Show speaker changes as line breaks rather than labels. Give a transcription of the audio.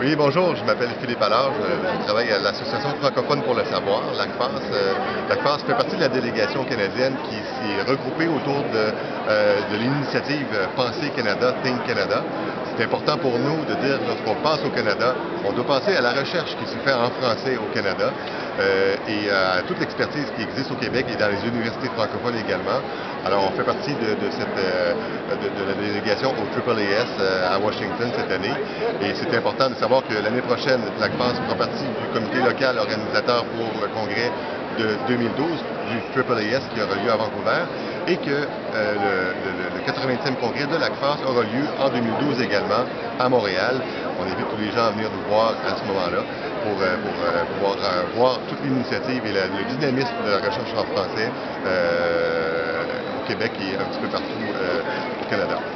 Oui, bonjour, je m'appelle Philippe Allard, je, travaille à l'Association francophone pour le savoir, l'ACFAS. Euh, L'ACFAS fait partie de la délégation canadienne qui s'est regroupée autour de, euh, l'initiative Penser Canada, Think Canada. C'est important pour nous de dire, lorsqu'on pense au Canada, on doit penser à la recherche qui se fait en français au Canada euh, et à toute l'expertise qui existe au Québec et dans les universités francophones également. Alors, on fait partie de, cette, de, la délégation au AAAS à Washington cette année et c'est important de savoir que l'année prochaine, la France fera partie du comité local organisateur pour le congrès de 2012 du AAAS qui aura lieu à Vancouver et que euh, le, 80e congrès de la France aura lieu en 2012 également à Montréal. On invite tous les gens à venir nous voir à ce moment-là pour, euh, euh, pouvoir voir toute l'initiative et le dynamisme de la recherche en français Québec et un petit peu partout au Canada.